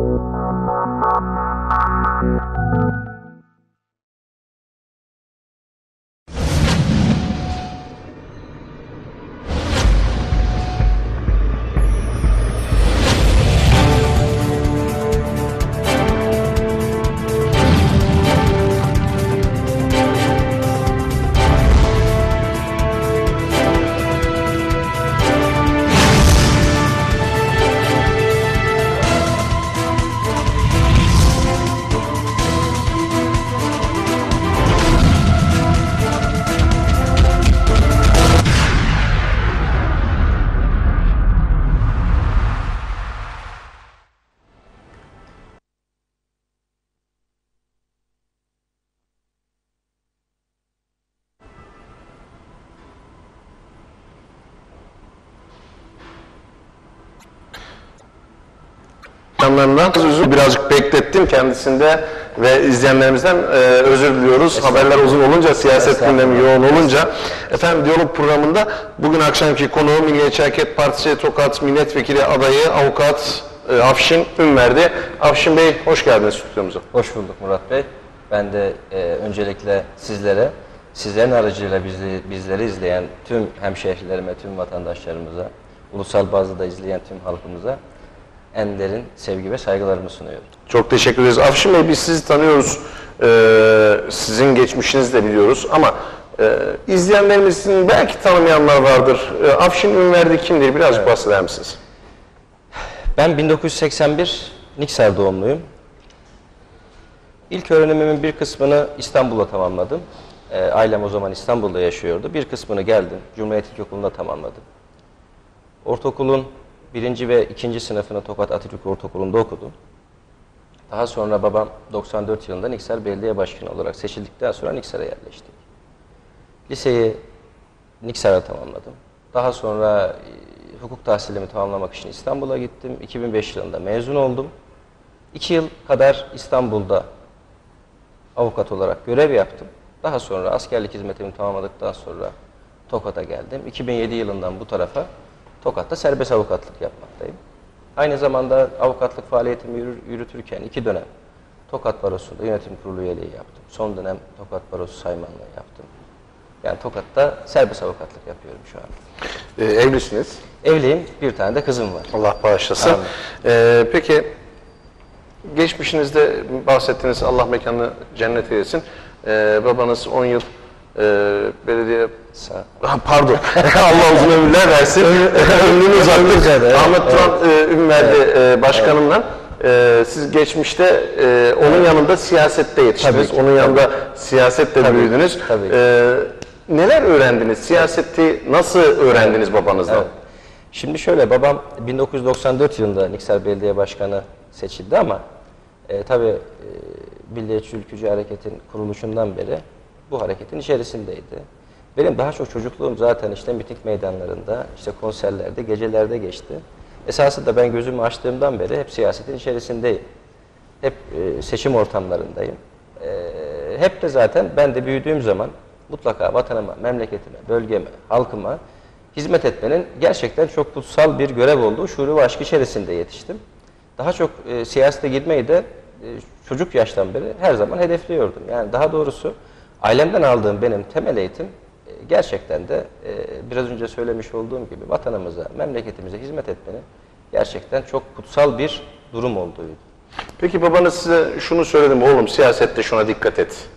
Ekranlarından özür birazcık beklettim kendisinde ve izleyenlerimizden e, özür diliyoruz. Haberler uzun olunca, siyaset gündemi yoğun olunca. Efendim diyalog programında bugün akşamki konuğu Milliyetçi Hareket Partisi Tokat Milletvekili adayı avukat e, Afşin Ünverdi. Afşin Bey hoş geldiniz stüdyomuza. Hoş bulduk Murat Bey. Ben de e, öncelikle sizlere, sizlerin aracılığıyla bizi, bizleri izleyen tüm hemşehrilerime, tüm vatandaşlarımıza, ulusal bazda da izleyen tüm halkımıza en derin sevgi ve saygılarımı sunuyorum. Çok teşekkür ederiz. Afşin Bey biz sizi tanıyoruz. Ee, sizin geçmişinizi de biliyoruz ama e, izleyenlerimizin belki tanımayanlar vardır. E, Afşin Ünverdi kimdir? Birazcık bahseder misiniz? Ben 1981 Niksar doğumluyum. İlk öğrenimimin bir kısmını İstanbul'da tamamladım. Ee, ailem o zaman İstanbul'da yaşıyordu. Bir kısmını geldim. Cumhuriyet İlkokulu'nda tamamladım. Ortaokulun birinci ve ikinci sınıfını Tokat Atatürk Ortaokulu'nda okudum. Daha sonra babam 94 yılında Niksar Belediye Başkanı olarak seçildikten sonra Niksar'a yerleştik. Liseyi Niksar'a tamamladım. Daha sonra e, hukuk tahsilimi tamamlamak için İstanbul'a gittim. 2005 yılında mezun oldum. İki yıl kadar İstanbul'da avukat olarak görev yaptım. Daha sonra askerlik hizmetimi tamamladıktan sonra Tokat'a geldim. 2007 yılından bu tarafa Tokat'ta serbest avukatlık yapmaktayım. Aynı zamanda avukatlık faaliyetimi yürü- yürütürken iki dönem Tokat Barosu'nda yönetim kurulu üyeliği yaptım. Son dönem Tokat Barosu saymanlığı yaptım. Yani Tokat'ta serbest avukatlık yapıyorum şu an. E, evlisiniz. Evliyim, bir tane de kızım var. Allah bağışlasın. Amin. E, peki geçmişinizde bahsettiniz Allah mekanını cennet eylesin. E, babanız 10 yıl e, belediye Pardon. Allah uzun ömürler versin. Ömrünü uzattık. evet, Ahmet Turan e, Ünverdi e, başkanımla e, siz geçmişte e, onun yanında siyasette yetiştiniz. Tabii ki, onun yanında siyasette Tabii, büyüdünüz. tabii. E, neler öğrendiniz? Siyaseti nasıl öğrendiniz babanızdan? Evet. Şimdi şöyle babam 1994 yılında Niksar Belediye Başkanı seçildi ama e, tabii e, Milliyetçi Ülkücü Hareket'in kuruluşundan beri bu hareketin içerisindeydi. Benim daha çok çocukluğum zaten işte miting meydanlarında, işte konserlerde, gecelerde geçti. Esasında ben gözümü açtığımdan beri hep siyasetin içerisindeyim. Hep e, seçim ortamlarındayım. E, hep de zaten ben de büyüdüğüm zaman mutlaka vatanıma, memleketime, bölgeme, halkıma hizmet etmenin gerçekten çok kutsal bir görev olduğu şuuru ve aşk içerisinde yetiştim. Daha çok e, siyasete girmeyi de e, çocuk yaştan beri her zaman hedefliyordum. Yani daha doğrusu ailemden aldığım benim temel eğitim e, gerçekten de e, biraz önce söylemiş olduğum gibi vatanımıza, memleketimize hizmet etmenin gerçekten çok kutsal bir durum olduğuydu. Peki babanız size şunu söyledi mi? Oğlum siyasette şuna dikkat et.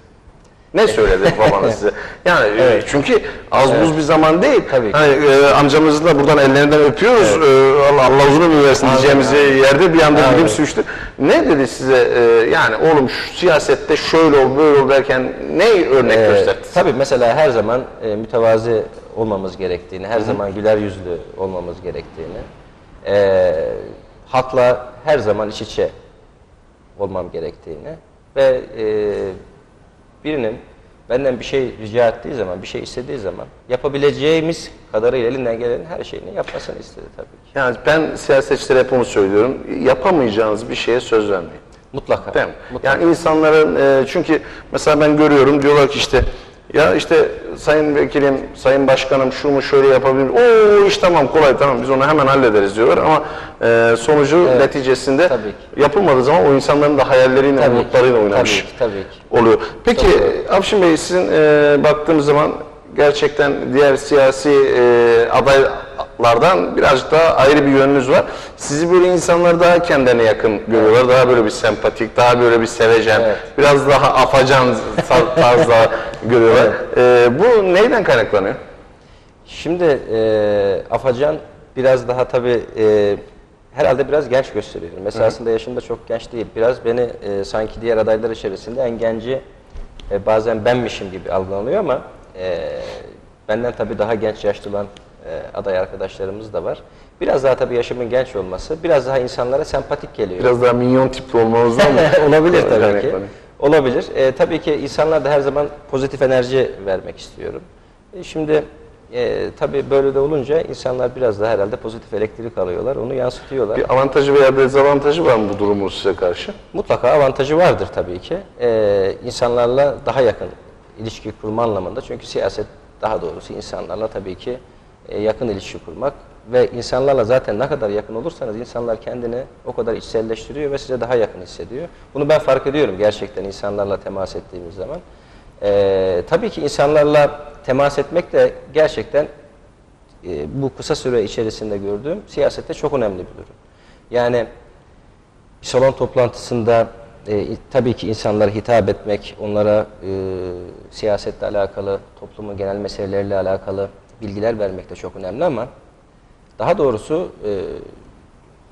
Ne söyledi babanız size? Yani e, çünkü az buz bir zaman değil. Tabii ki. Hani, e, amcamızı da buradan ellerinden öpüyoruz. E, Allah, Allah uzun ömür versin diyeceğimiz yerde bir anda Amin. dilim sürçtü. Ne dedi size? e, yani oğlum şu siyasette şöyle ol böyle ol derken ne örnek Ee, gösterdi? tabii mesela her zaman e, mütevazi olmamız gerektiğini, her zaman güler yüzlü olmamız gerektiğini, e, halkla her zaman iç içe olmam gerektiğini ve e, birinin benden bir şey rica ettiği zaman, bir şey istediği zaman yapabileceğimiz kadarıyla elinden gelenin her şeyini yapmasını istedi tabii ki. Yani ben siyasetçilere hep onu söylüyorum. Yapamayacağınız bir şeye söz vermeyin. Mutlaka. Değil mi? mutlaka. Yani insanların e, çünkü mesela ben görüyorum diyorlar ki işte Ya işte sayın vekilim, sayın başkanım şu mu şöyle yapabilir. Oo iş tamam kolay tamam biz onu hemen hallederiz diyorlar ama e, sonucu neticesinde tabii ki. yapılmadığı zaman o insanların da hayalleriyle, Tabii umutlarıyla oynamış tabii ki, tabii ki. oluyor. Peki Avşin Bey sizin e, baktığımız zaman gerçekten diğer siyasi e, adaylardan birazcık daha ayrı bir yönünüz var. Sizi böyle insanlar daha kendilerine yakın görüyorlar. Daha böyle bir sempatik, daha böyle bir sevecen, Evet. biraz daha afacan tar- tarzda görüyorlar. E, bu neyden kaynaklanıyor? Şimdi e, Afacan biraz daha tabii e, herhalde biraz genç gösteriyor. Mesela aslında yaşım da çok genç değil. Biraz beni e, sanki diğer adaylar içerisinde en genci e, bazen benmişim gibi algılanıyor ama e, benden tabii daha genç yaşlı olan e, aday arkadaşlarımız da var. Biraz daha tabii yaşımın genç olması biraz daha insanlara sempatik geliyor. Biraz daha minyon tipli olmanızdan mı? Olabilir tabii ki. Olabilir. E, tabii ki insanlar da her zaman pozitif enerji vermek istiyorum. E, şimdi e, tabii böyle de olunca insanlar biraz daha herhalde pozitif elektrik alıyorlar. Onu yansıtıyorlar. Bir avantajı veya dezavantajı var mı bu durumun size karşı? Mutlaka avantajı vardır tabii ki. E, insanlarla daha yakın ilişki kurma anlamında. Çünkü siyaset daha doğrusu insanlarla tabii ki e, yakın ilişki kurmak ve insanlarla zaten ne kadar yakın olursanız insanlar kendini o kadar içselleştiriyor ve size daha yakın hissediyor. Bunu ben fark ediyorum gerçekten insanlarla temas ettiğimiz zaman. E, tabii ki insanlarla temas etmek de gerçekten e, bu kısa süre içerisinde gördüğüm siyasette çok önemli bir durum. Yani salon toplantısında e, tabii ki insanlara hitap etmek, onlara e, siyasetle alakalı, toplumun genel meseleleriyle alakalı bilgiler vermek de çok önemli ama daha doğrusu e,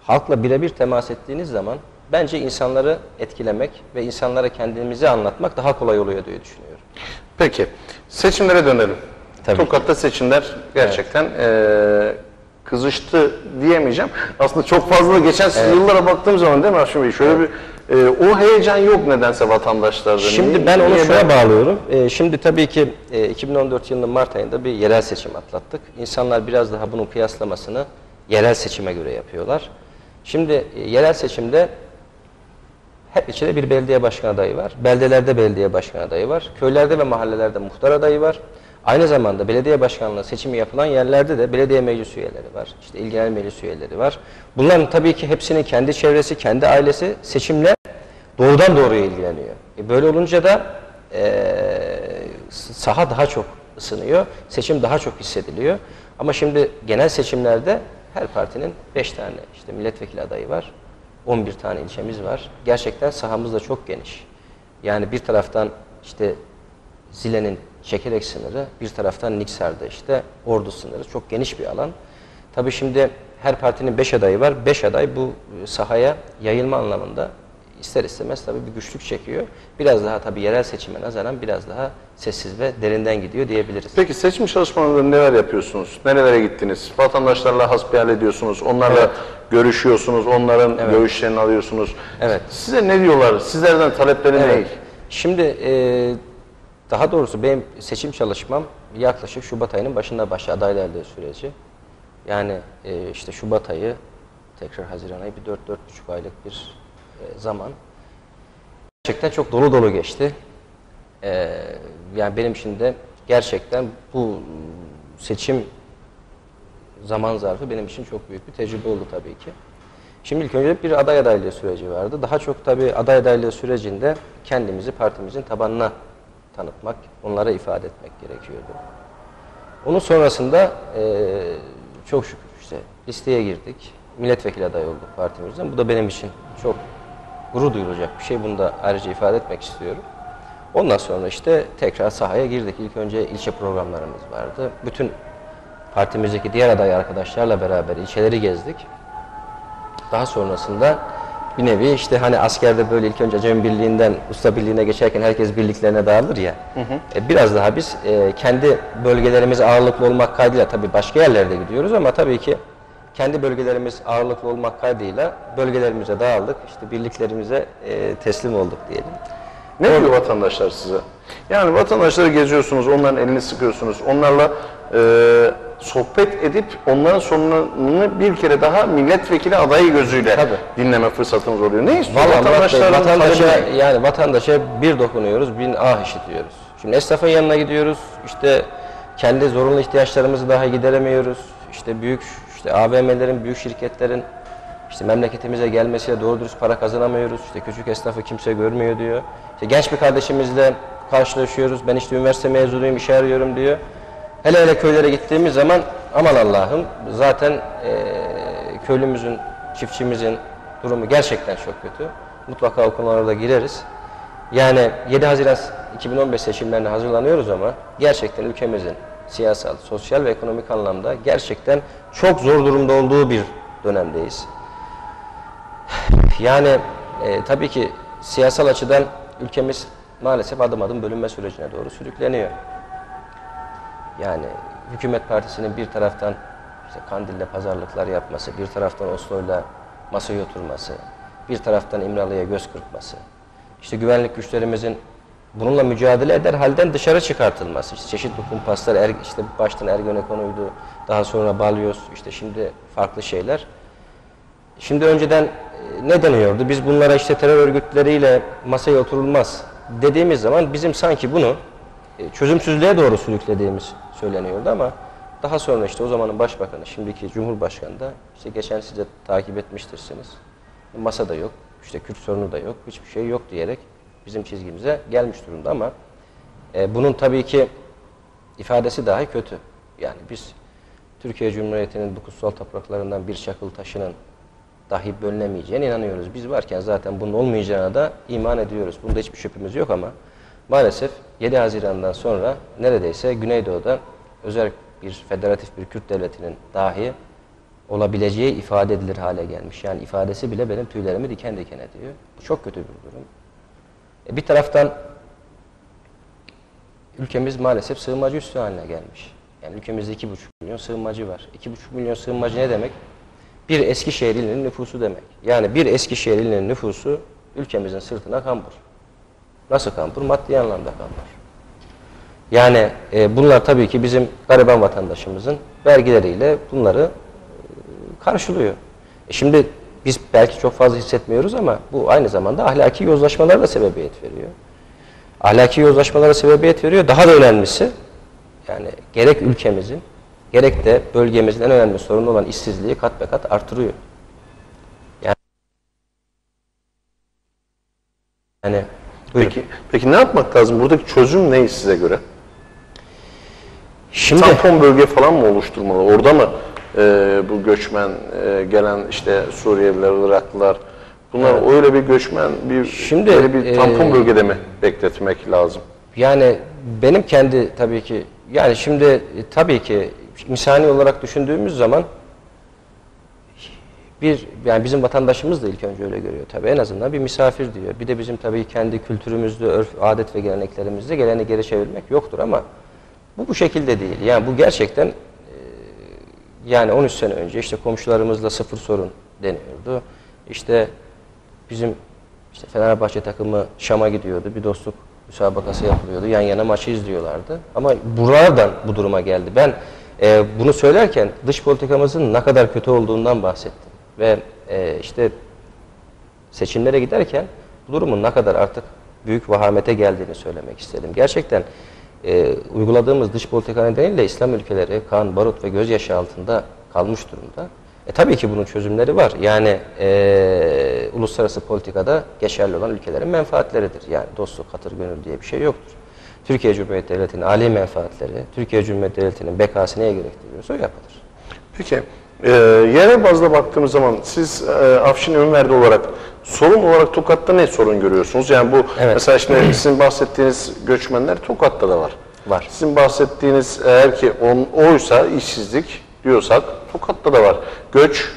halkla birebir temas ettiğiniz zaman bence insanları etkilemek ve insanlara kendimizi anlatmak daha kolay oluyor diye düşünüyorum. Peki, seçimlere dönelim. Tabii Tokat'ta seçimler gerçekten eee, kızıştı diyemeyeceğim. Aslında çok fazla geçen yıllara baktığım zaman değil mi Haşim Bey? Şöyle bir eee, o heyecan yok nedense vatandaşlarda. Şimdi Niye- ben onu niye şuna ben- bağlıyorum. Ee, şimdi tabii ki e, 2014 yılının Mart ayında bir yerel seçim atlattık. İnsanlar biraz daha bunun kıyaslamasını yerel seçime göre yapıyorlar. Şimdi e, yerel seçimde hep içinde bir belediye başkan adayı var. Beldelerde belediye başkan adayı var. Köylerde ve mahallelerde muhtar adayı var. Aynı zamanda belediye başkanlığı seçimi yapılan yerlerde de belediye meclis üyeleri var. İşte il genel meclis üyeleri var. Bunların tabii ki hepsinin kendi çevresi, kendi ailesi seçimle doğrudan doğruya ilgileniyor. E böyle olunca da eee, saha daha çok ısınıyor, seçim daha çok hissediliyor. Ama şimdi genel seçimlerde her partinin 5 tane işte milletvekili adayı var, 11 tane ilçemiz var. Gerçekten sahamız da çok geniş. Yani bir taraftan işte Zile'nin Çekerek sınırı, bir taraftan Niksar'da işte Ordu sınırı çok geniş bir alan. Tabii şimdi her partinin 5 adayı var. 5 aday bu e, sahaya yayılma anlamında ister istemez tabii bir güçlük çekiyor. Biraz daha tabii yerel seçime nazaran biraz daha sessiz ve derinden gidiyor diyebiliriz. Peki seçim çalışmalarında neler yapıyorsunuz? Nerelere gittiniz? Vatandaşlarla hasbihal ediyorsunuz, onlarla Evet. görüşüyorsunuz, onların görüşlerini alıyorsunuz. Evet. Size ne diyorlar? Sizlerden talepleri ne? Evet. Şimdi e, daha doğrusu benim seçim çalışmam yaklaşık Şubat ayının başında başladı adaylarla süreci. Yani e, işte Şubat ayı tekrar Haziran ayı bir 4-4,5 aylık bir zaman. Gerçekten çok dolu dolu geçti. E, yani benim için de gerçekten bu seçim zaman zarfı benim için çok büyük bir tecrübe oldu tabii ki. Şimdi ilk önce bir aday adaylığı süreci vardı. Daha çok tabii aday adaylığı sürecinde kendimizi partimizin tabanına tanıtmak, onlara ifade etmek gerekiyordu. Onun sonrasında eee, çok şükür işte listeye girdik. Milletvekili adayı olduk partimizden. Bu da benim için çok gurur duyulacak bir şey. Bunu da ayrıca ifade etmek istiyorum. Ondan sonra işte tekrar sahaya girdik. İlk önce ilçe programlarımız vardı. Bütün partimizdeki diğer aday arkadaşlarla beraber ilçeleri gezdik. Daha sonrasında bir nevi işte hani askerde böyle ilk önce Acem Birliği'nden Usta Birliği'ne geçerken herkes birliklerine dağılır ya. E, biraz daha biz e, kendi bölgelerimiz ağırlıklı olmak kaydıyla tabii başka yerlerde gidiyoruz ama tabii ki kendi bölgelerimiz ağırlıklı olmak kaydıyla bölgelerimize dağıldık. İşte birliklerimize e, teslim olduk diyelim. Ne diyor vatandaşlar size? Yani vatandaşları geziyorsunuz, onların elini sıkıyorsunuz, onlarla e, sohbet edip onların sorunlarını bir kere daha milletvekili adayı gözüyle Tabii. dinleme fırsatınız oluyor. Ne istiyor Vallahi vatandaşların vatandaşa, talebi yani vatandaşa bir dokunuyoruz, bin ah işitiyoruz. Şimdi esnafın yanına gidiyoruz. İşte kendi zorunlu ihtiyaçlarımızı dahi gideremiyoruz. İşte büyük işte AVM'lerin, büyük şirketlerin işte memleketimize gelmesiyle doğru dürüst para kazanamıyoruz. İşte küçük esnafı kimse görmüyor diyor. İşte genç bir kardeşimizle karşılaşıyoruz. Ben işte üniversite mezunuyum, iş arıyorum diyor. Hele hele köylere gittiğimiz zaman aman Allah'ım zaten eee köylümüzün, çiftçimizin durumu gerçekten çok kötü. Mutlaka o da gireriz. Yani 7 Haziran 2015 seçimlerine hazırlanıyoruz ama gerçekten ülkemizin siyasal, sosyal ve ekonomik anlamda gerçekten çok zor durumda olduğu bir dönemdeyiz. Yani e, tabii ki siyasal açıdan ülkemiz maalesef adım adım bölünme sürecine doğru sürükleniyor. Yani hükümet partisinin bir taraftan işte Kandil'le pazarlıklar yapması, bir taraftan Oslo'yla masaya oturması, bir taraftan İmralı'ya göz kırpması, işte güvenlik güçlerimizin bununla mücadele eder halden dışarı çıkartılması, işte çeşitli kumpaslar, er, işte baştan Ergenekon'uydu, daha sonra Balyoz, işte şimdi farklı şeyler. Şimdi önceden e, ne deniyordu? Biz bunlara işte terör örgütleriyle masaya oturulmaz dediğimiz zaman bizim sanki bunu e, çözümsüzlüğe doğru sürüklediğimiz söyleniyordu ama daha sonra işte o zamanın başbakanı, şimdiki cumhurbaşkanı da işte geçen siz takip etmiştirsiniz. Masada yok, işte Kürt sorunu da yok, hiçbir şey yok diyerek bizim çizgimize gelmiş durumda ama e, bunun tabii ki ifadesi dahi kötü. Yani biz Türkiye Cumhuriyeti'nin bu kutsal topraklarından bir çakıl taşının dahi bölünemeyeceğine inanıyoruz. Biz varken zaten bunun olmayacağına da iman ediyoruz. Bunda hiçbir şüphemiz yok ama maalesef 7 Haziran'dan sonra neredeyse Güneydoğu'da özel bir federatif bir Kürt devletinin dahi olabileceği ifade edilir hale gelmiş. Yani ifadesi bile benim tüylerimi diken diken ediyor. Bu çok kötü bir durum. E bir taraftan ülkemiz maalesef sığınmacı üssü haline gelmiş. Yani ülkemizde 2,5 milyon sığınmacı var. 2,5 milyon sığınmacı ne demek? Bir Eskişehir ilinin nüfusu demek. Yani bir Eskişehir ilinin nüfusu ülkemizin sırtına kambur. Nasıl kambur? Maddi anlamda kambur. Yani e, bunlar tabii ki bizim gariban vatandaşımızın vergileriyle bunları e, karşılıyor. E şimdi biz belki çok fazla hissetmiyoruz ama bu aynı zamanda ahlaki yozlaşmalara da sebebiyet veriyor. Ahlaki yozlaşmalara sebebiyet veriyor. Daha da önemlisi yani gerek ülkemizin gerek de bölgemizin en önemli sorunu olan işsizliği kat be kat artırıyor. Yani, yani buyurun. Peki, peki ne yapmak lazım? Buradaki çözüm ne size göre? Şimdi Tampon bölge falan mı oluşturmalı? Orada mı e, bu göçmen e, gelen işte Suriyeliler, Iraklılar bunlar öyle bir göçmen bir Şimdi, böyle bir tampon e, bölgede mi bekletmek lazım? Yani benim kendi tabii ki yani şimdi e, tabii ki insani olarak düşündüğümüz zaman bir yani bizim vatandaşımız da ilk önce öyle görüyor tabii en azından bir misafir diyor. Bir de bizim tabii kendi kültürümüzde, örf, adet ve geleneklerimizde geleni geri çevirmek yoktur ama bu bu şekilde değil. Yani bu gerçekten e, yani 13 sene önce işte komşularımızla sıfır sorun deniyordu. İşte bizim işte Fenerbahçe takımı Şam'a gidiyordu. Bir dostluk müsabakası yapılıyordu. Yan yana maçı izliyorlardı. Ama buradan bu duruma geldi. Ben e, bunu söylerken dış politikamızın ne kadar kötü olduğundan bahsettim. Ve e, işte seçimlere giderken bu durumun ne kadar artık büyük vahamete geldiğini söylemek istedim. Gerçekten e, uyguladığımız dış politika nedeniyle İslam ülkeleri kan, barut ve gözyaşı altında kalmış durumda. E, tabii ki bunun çözümleri var. Yani e, uluslararası politikada geçerli olan ülkelerin menfaatleridir. Yani dostluk, hatır, gönül diye bir şey yoktur. Türkiye Cumhuriyeti Devleti'nin âli menfaatleri, Türkiye Cumhuriyeti Devleti'nin bekası neye gerektiriyorsa o yapılır. Peki e, yerel bazda baktığımız zaman siz e, Afşin Ünverdi olarak sorun olarak Tokat'ta ne sorun görüyorsunuz? Yani bu Evet. mesela şimdi sizin bahsettiğiniz göçmenler Tokat'ta da var. Var. Sizin bahsettiğiniz eğer ki on, oysa işsizlik diyorsak Tokat'ta da var. Göç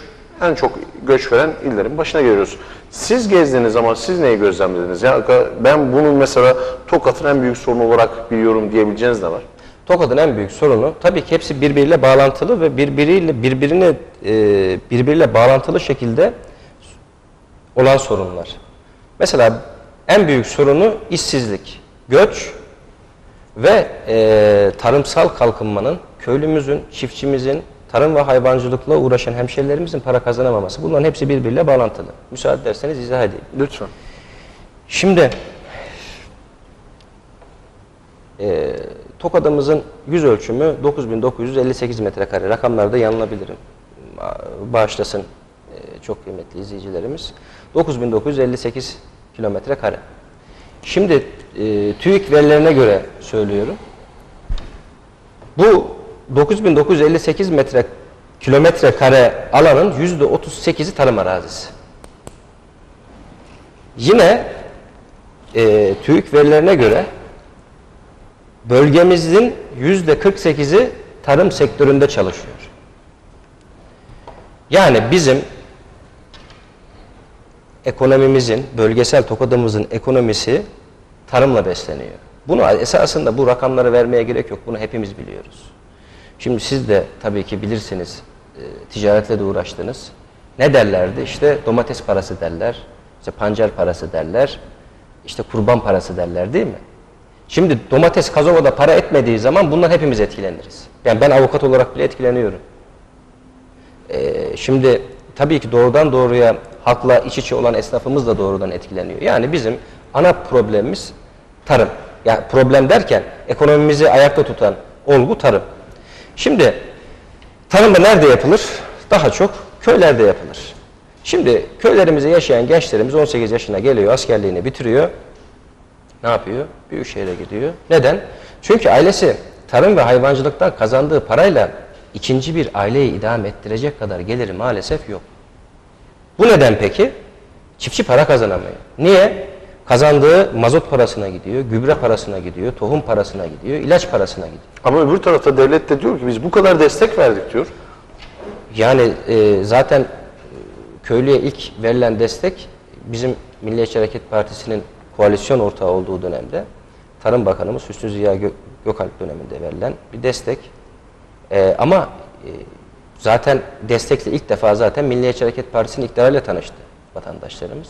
en çok göç veren illerin başına geliyoruz. Siz gezdiğiniz zaman siz neyi gözlemlediniz? Ya ben bunu mesela Tokat'ın en büyük sorunu olarak biliyorum diyebileceğiniz ne var? Tokat'ın en büyük sorunu tabii ki hepsi birbiriyle bağlantılı ve birbiriyle birbirine e, birbiriyle bağlantılı şekilde olan sorunlar. Mesela en büyük sorunu işsizlik, göç ve e, tarımsal kalkınmanın köylümüzün, çiftçimizin, tarım ve hayvancılıkla uğraşan hemşerilerimizin para kazanamaması. Bunların hepsi birbiriyle bağlantılı. Müsaade ederseniz izah edeyim. Lütfen. Şimdi e, Tokadımızın yüz ölçümü 9958 metrekare. Rakamlarda yanılabilirim. Ba- Bağışlasın e, çok kıymetli izleyicilerimiz. 9958 kilometre kare. Şimdi e, TÜİK verilerine göre söylüyorum. Bu 9958 metre kilometre kare alanın yüzde 38'i tarım arazisi. Yine e, TÜİK verilerine göre bölgemizin yüzde 48'i tarım sektöründe çalışıyor. Yani bizim ekonomimizin, bölgesel tokadımızın ekonomisi tarımla besleniyor. Bunu esasında bu rakamları vermeye gerek yok. Bunu hepimiz biliyoruz. Şimdi siz de tabii ki bilirsiniz, e, ticaretle de uğraştınız. Ne derlerdi? İşte domates parası derler, işte pancar parası derler, işte kurban parası derler değil mi? Şimdi domates Kazova'da para etmediği zaman bundan hepimiz etkileniriz. Yani ben avukat olarak bile etkileniyorum. Ee, şimdi tabii ki doğrudan doğruya halkla iç içe olan esnafımız da doğrudan etkileniyor. Yani bizim ana problemimiz tarım. Yani problem derken ekonomimizi ayakta tutan olgu tarım. Şimdi tarım da nerede yapılır? Daha çok köylerde yapılır. Şimdi köylerimizde yaşayan gençlerimiz 18 yaşına geliyor, askerliğini bitiriyor. Ne yapıyor? Büyük şehre gidiyor. Neden? Çünkü ailesi tarım ve hayvancılıktan kazandığı parayla ikinci bir aileyi idame ettirecek kadar geliri maalesef yok. Bu neden peki? Çiftçi para kazanamıyor. Niye? Kazandığı mazot parasına gidiyor, gübre parasına gidiyor, tohum parasına gidiyor, ilaç parasına gidiyor. Ama öbür tarafta devlet de diyor ki biz bu kadar destek verdik diyor. Yani e, zaten e, köylüye ilk verilen destek bizim Milliyetçi Hareket Partisi'nin koalisyon ortağı olduğu dönemde Tarım Bakanımız Hüsnü Ziya Gö- Gökalp döneminde verilen bir destek. E, ama e, zaten destekle ilk defa zaten Milliyetçi Hareket Partisi'nin iktidarıyla tanıştı vatandaşlarımız.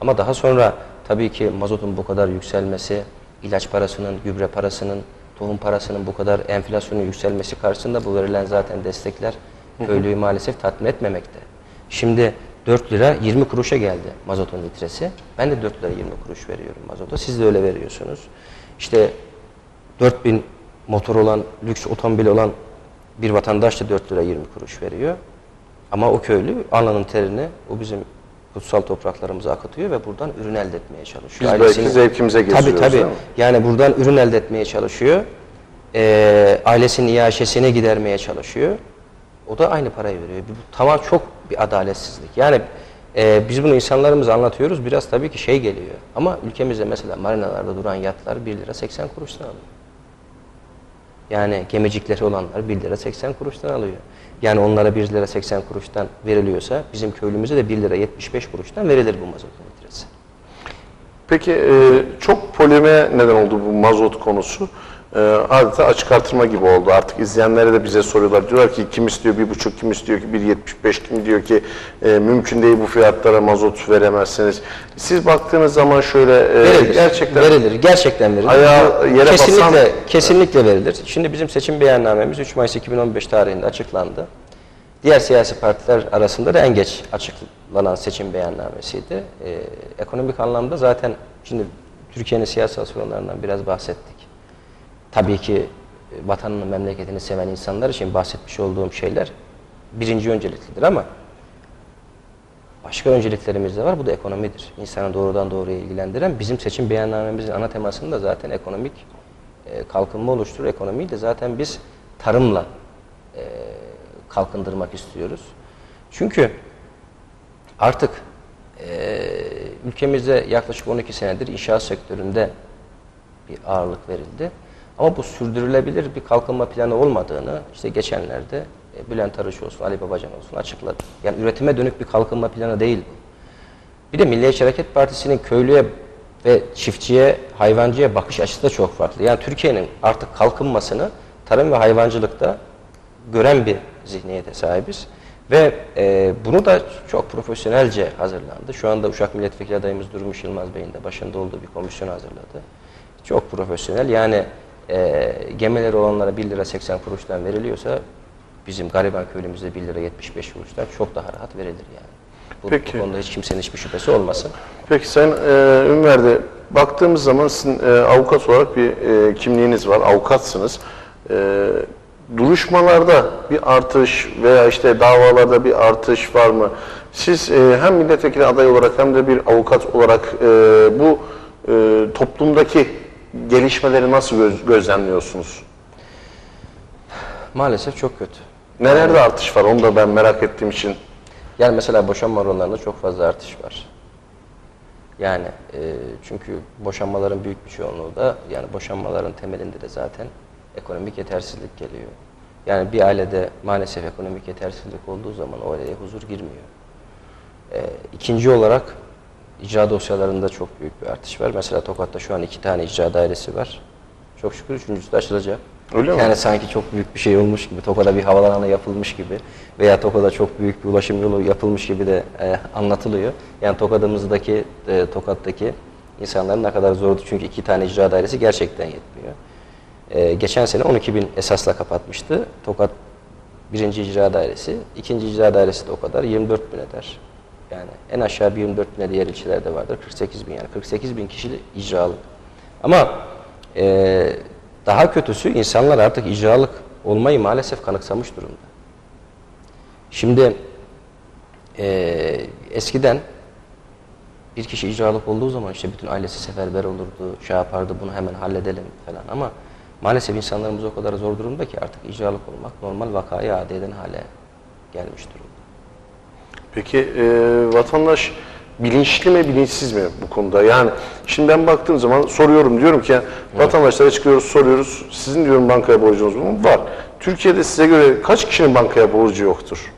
Ama daha sonra tabii ki mazotun bu kadar yükselmesi, ilaç parasının, gübre parasının, tohum parasının bu kadar enflasyonun yükselmesi karşısında bu verilen zaten destekler köylüyü maalesef tatmin etmemekte. Şimdi 4 lira 20 kuruşa geldi mazotun litresi. Ben de 4 lira 20 kuruş veriyorum mazota. Siz de öyle veriyorsunuz. İşte 4000 motor olan, lüks otomobil olan bir vatandaş da 4 lira 20 kuruş veriyor. Ama o köylü alnının terini o bizim kutsal topraklarımıza akıtıyor ve buradan ürün elde etmeye çalışıyor. Biz belki zevkimize Tabii geçiriyoruz, tabii. mi? Yani buradan ürün elde etmeye çalışıyor. Ee, ailesinin iaşesini gidermeye çalışıyor. O da aynı parayı veriyor. Bu tamam çok bir adaletsizlik. Yani e, biz bunu insanlarımıza anlatıyoruz. Biraz tabii ki şey geliyor. Ama ülkemizde mesela marinalarda duran yatlar 1 lira 80 kuruştan alıyor. Yani gemicikleri olanlar 1 lira 80 kuruştan alıyor. Yani onlara 1 lira 80 kuruştan veriliyorsa bizim köylümüze de 1 lira 75 kuruştan verilir bu mazot litresi. Peki e, çok poleme neden oldu bu mazot konusu. E, adeta açık artırma gibi oldu. Artık izleyenlere de bize soruyorlar. Diyorlar ki kim istiyor bir buçuk, kim istiyor ki 1.75, kim diyor ki e, mümkün değil bu fiyatlara mazot veremezsiniz. Siz baktığınız zaman şöyle e, Verilir. gerçekten verilir. Gerçekten verilir. Ayağı yere kesinlikle basan- kesinlikle verilir. Şimdi bizim seçim beyannamemiz 3 Mayıs 2015 tarihinde açıklandı. Diğer siyasi partiler arasında da en geç açıklanan seçim beyannamesiydi. Ee, ekonomik anlamda zaten şimdi Türkiye'nin siyasal sorunlarından biraz bahsettik. Tabii ki e, vatanını, memleketini seven insanlar için bahsetmiş olduğum şeyler birinci önceliklidir ama Başka önceliklerimiz de var. Bu da ekonomidir. İnsanı doğrudan doğruya ilgilendiren bizim seçim beyannamemizin ana temasını da zaten ekonomik e, kalkınma oluşturur. Ekonomiyi de zaten biz tarımla e, kalkındırmak istiyoruz. Çünkü artık ülkemizde yaklaşık 12 senedir inşaat sektöründe bir ağırlık verildi. Ama bu sürdürülebilir bir kalkınma planı olmadığını işte geçenlerde e, Bülent Arıç olsun, Ali Babacan olsun açıkladı. Yani üretime dönük bir kalkınma planı değil bu. Bir de Milliyetçi Hareket Partisi'nin köylüye ve çiftçiye, hayvancıya bakış açısı da çok farklı. Yani Türkiye'nin artık kalkınmasını tarım ve hayvancılıkta gören bir zihniyete sahibiz. Ve e, bunu da çok profesyonelce hazırlandı. Şu anda Uşak Milletvekili adayımız Durmuş Yılmaz Bey'in de başında olduğu bir komisyon hazırladı. Çok profesyonel. Yani e, gemileri olanlara 1 lira 80 kuruştan veriliyorsa bizim gariban köylümüzde 1 lira 75 kuruştan çok daha rahat verilir yani. Bu, Peki. bu konuda hiç kimsenin hiçbir şüphesi olmasın. Peki Sayın e, Ünver de baktığımız zaman sizin e, avukat olarak bir e, kimliğiniz var, avukatsınız. E, duruşmalarda bir artış veya işte davalarda bir artış var mı? Siz e, hem milletvekili adayı olarak hem de bir avukat olarak e, bu e, toplumdaki gelişmeleri nasıl göz- gözlemliyorsunuz? Maalesef çok kötü. Nelerde artış var onu da ben merak ettiğim için. Yani mesela boşanma oranlarında çok fazla artış var. Yani e, çünkü boşanmaların büyük bir çoğunluğu da yani boşanmaların temelinde de zaten ekonomik yetersizlik geliyor. Yani bir ailede maalesef ekonomik yetersizlik olduğu zaman o aileye huzur girmiyor. E, ikinci olarak icra dosyalarında çok büyük bir artış var. Mesela Tokat'ta şu an iki tane icra dairesi var. Çok şükür üçüncüsü de açılacak. Öyle mi? Yani sanki çok büyük bir şey olmuş gibi, Tokat'a bir havalanana yapılmış gibi veya Tokat'a çok büyük bir ulaşım yolu yapılmış gibi de e, anlatılıyor. Yani Tokat'ımızdaki, e, Tokat'taki insanların ne kadar zordu çünkü iki tane icra dairesi gerçekten yetmiyor. E, geçen sene 12 bin esasla kapatmıştı. Tokat birinci icra dairesi, ikinci icra dairesi de o kadar 24 bin eder. Yani en aşağı bir 24 bine diğer ilçelerde vardır. 48 bin yani 48 bin kişili icralık. Ama e, daha kötüsü insanlar artık icralık olmayı maalesef kanıksamış durumda. Şimdi e, eskiden bir kişi icralık olduğu zaman işte bütün ailesi seferber olurdu, şey yapardı bunu hemen halledelim falan ama maalesef insanlarımız o kadar zor durumda ki artık icralık olmak normal vakayı adi eden hale gelmiş durumda. Peki e, vatandaş bilinçli mi bilinçsiz mi bu konuda? Yani şimdi ben baktığım zaman soruyorum diyorum ki vatandaşlara çıkıyoruz soruyoruz. Sizin diyorum bankaya borcunuz mı? Var. Türkiye'de size göre kaç kişinin bankaya borcu yoktur?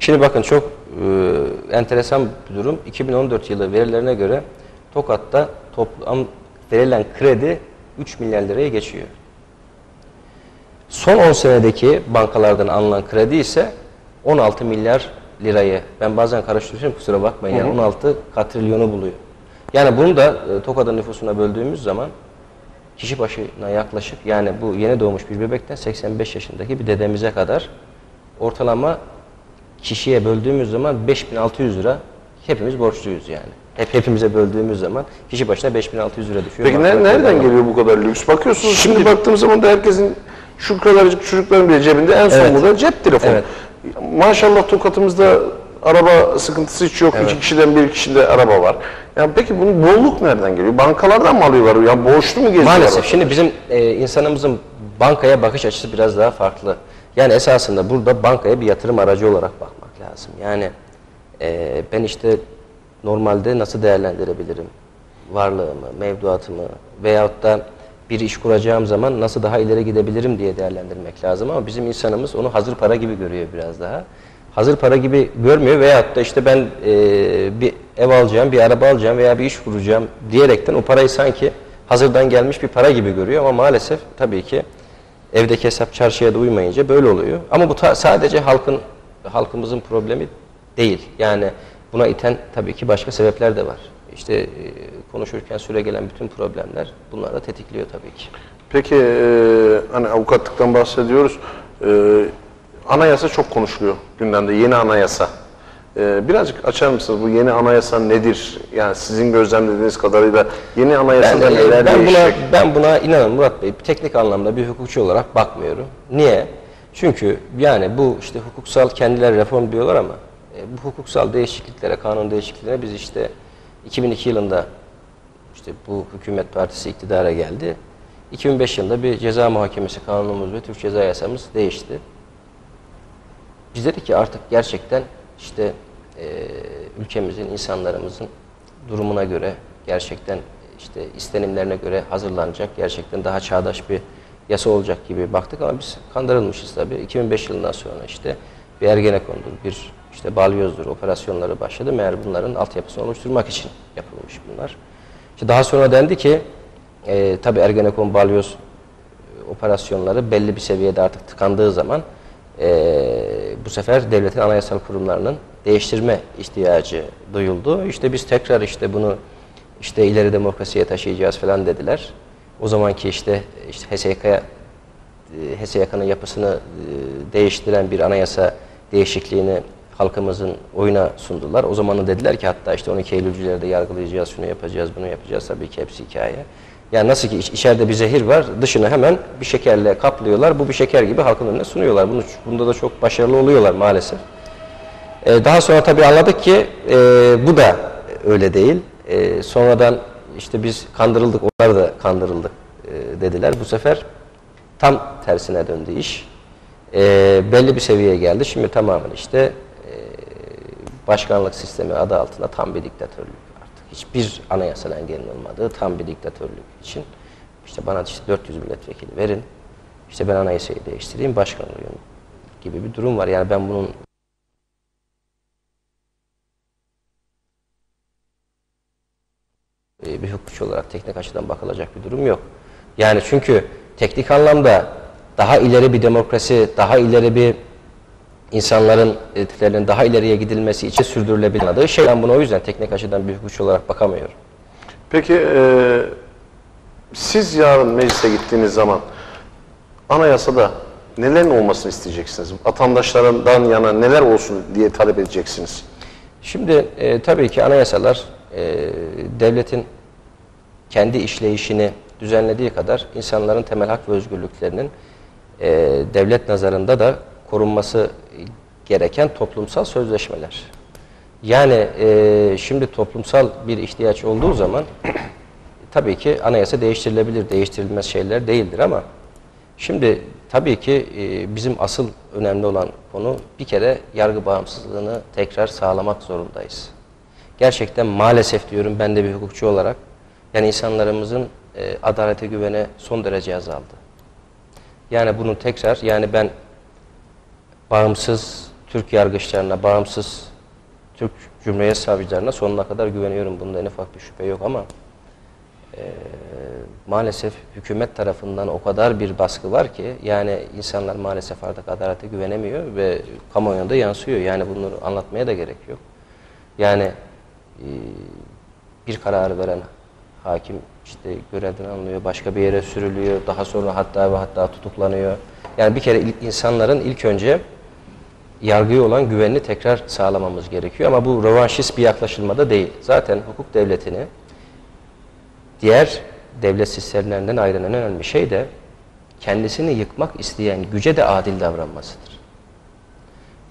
Şimdi bakın çok e, enteresan bir durum. 2014 yılı verilerine göre Tokat'ta toplam verilen kredi 3 milyar liraya geçiyor. Son 10 senedeki bankalardan alınan kredi ise 16 milyar lirayı. Ben bazen karıştırıyorum kusura bakmayın. Yani 16 katrilyonu buluyor. Yani bunu da e, Tokat'ın nüfusuna böldüğümüz zaman kişi başına yaklaşık yani bu yeni doğmuş bir bebekten 85 yaşındaki bir dedemize kadar ortalama kişiye böldüğümüz zaman 5600 lira hepimiz borçluyuz yani. Hep hepimize böldüğümüz zaman kişi başına 5600 lira düşüyor. Peki Bankaya ne, nereden geliyor bu kadar lüks? Bakıyorsunuz şimdi, baktığım zaman da herkesin şu kadarcık çocukların bile cebinde en son Evet. cep telefonu. Evet. Maşallah Tokat'ımızda araba sıkıntısı hiç yok. İki kişiden bir kişide araba var. Yani peki bunun bolluk nereden geliyor? Bankalardan mı alıyorlar? Ya borçlu mu geziyorlar? Maalesef şimdi bizim e, insanımızın bankaya bakış açısı biraz daha farklı. Yani esasında burada bankaya bir yatırım aracı olarak bakmak lazım. Yani e, ben işte normalde nasıl değerlendirebilirim? Varlığımı, mevduatımı veyahut da bir iş kuracağım zaman nasıl daha ileri gidebilirim diye değerlendirmek lazım. Ama bizim insanımız onu hazır para gibi görüyor biraz daha. Hazır para gibi görmüyor veyahut da işte ben e, bir ev alacağım, bir araba alacağım veya bir iş kuracağım diyerekten o parayı sanki hazırdan gelmiş bir para gibi görüyor ama maalesef tabii ki evdeki hesap çarşıya da uymayınca böyle oluyor. Ama bu sadece halkın halkımızın problemi değil. Yani buna iten tabii ki başka sebepler de var. İşte e, konuşurken süre gelen bütün problemler bunları da tetikliyor tabii ki. Peki e, hani avukatlıktan bahsediyoruz. E, anayasa çok konuşuluyor gündemde. Yeni anayasa. E, birazcık açar mısınız? Bu yeni anayasa nedir? Yani sizin gözlemlediğiniz kadarıyla yeni anayasada Ben, neler ben buna, değişecek? ben buna inanın Murat Bey teknik anlamda bir hukukçu olarak bakmıyorum. Niye? Çünkü yani bu işte hukuksal kendileri reform diyorlar ama e, bu hukuksal değişikliklere, kanun değişikliklerine biz işte 2002 yılında işte bu hükümet partisi iktidara geldi. 2005 yılında bir ceza muhakemesi kanunumuz ve Türk Ceza Yasamız değişti. Biz dedik ki artık gerçekten işte e, ülkemizin, insanlarımızın durumuna göre gerçekten işte istenimlerine göre hazırlanacak gerçekten daha çağdaş bir yasa olacak gibi baktık ama biz kandırılmışız tabii. 2005 yılından sonra işte bir Ergenekon'dur, bir işte balyozdur operasyonları başladı. Meğer bunların altyapısını oluşturmak için yapılmış bunlar. İşte daha sonra dendi ki e, tabii Ergenekon balyoz operasyonları belli bir seviyede artık tıkandığı zaman eee, bu sefer devletin anayasal kurumlarının değiştirme ihtiyacı duyuldu. İşte biz tekrar işte bunu işte ileri demokrasiye taşıyacağız falan dediler. O zamanki işte işte HSYK'ya e, HSYK'nın yapısını e, değiştiren bir anayasa değişikliğini halkımızın oyuna sundular. O zaman da dediler ki hatta işte 12 Eylülcüleri de yargılayacağız, şunu yapacağız, bunu yapacağız. Tabii ki hepsi hikaye. Yani nasıl ki iç- içeride bir zehir var, dışını hemen bir şekerle kaplıyorlar. Bu bir şeker gibi halkın önüne sunuyorlar. Bunu, bunda da çok başarılı oluyorlar maalesef. Ee, daha sonra tabii anladık ki e, bu da öyle değil. E, sonradan işte biz kandırıldık, onlar da kandırıldık e, dediler. Bu sefer tam tersine döndü iş. E, belli bir seviyeye geldi. Şimdi tamamen işte başkanlık sistemi adı altında tam bir diktatörlük artık. Hiçbir anayasal engelin olmadığı tam bir diktatörlük için işte bana işte 400 milletvekili verin. İşte ben anayasayı değiştireyim, başkan olayım gibi bir durum var. Yani ben bunun e, bir hukukçu olarak teknik açıdan bakılacak bir durum yok. Yani çünkü teknik anlamda daha ileri bir demokrasi, daha ileri bir insanların etiklerinin daha ileriye gidilmesi için sürdürülebilir şey. Ben buna o yüzden teknik açıdan bir hukukçu olarak bakamıyorum. Peki e, siz yarın meclise gittiğiniz zaman anayasada nelerin olmasını isteyeceksiniz? Vatandaşlarından yana neler olsun diye talep edeceksiniz? Şimdi e, tabii ki anayasalar e, devletin kendi işleyişini düzenlediği kadar insanların temel hak ve özgürlüklerinin e, devlet nazarında da korunması gereken toplumsal sözleşmeler. Yani e, şimdi toplumsal bir ihtiyaç olduğu zaman tabii ki anayasa değiştirilebilir, değiştirilmez şeyler değildir ama şimdi tabii ki e, bizim asıl önemli olan konu bir kere yargı bağımsızlığını tekrar sağlamak zorundayız. Gerçekten maalesef diyorum ben de bir hukukçu olarak yani insanlarımızın e, adalete güvene son derece azaldı. Yani bunu tekrar yani ben bağımsız Türk yargıçlarına, bağımsız Türk Cumhuriyet savcılarına sonuna kadar güveniyorum. Bunda en ufak bir şüphe yok ama e, maalesef hükümet tarafından o kadar bir baskı var ki yani insanlar maalesef artık adalete güvenemiyor ve kamuoyuna yansıyor. Yani bunları anlatmaya da gerek yok. Yani e, bir kararı veren hakim işte görevden alınıyor, başka bir yere sürülüyor, daha sonra hatta ve hatta tutuklanıyor. Yani bir kere insanların ilk önce yargıya olan güvenini tekrar sağlamamız gerekiyor. Ama bu rövanşist bir yaklaşılmada değil. Zaten hukuk devletini diğer devlet sistemlerinden ayıran en önemli şey de kendisini yıkmak isteyen güce de adil davranmasıdır.